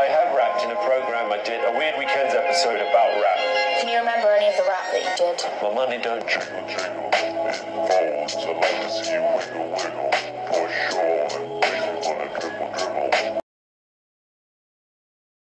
I have rapped in a program I did, a Weird Weekends episode about rap. Can you remember any of the rap that you did? My money don't Jingle, jingle, falls I like to see you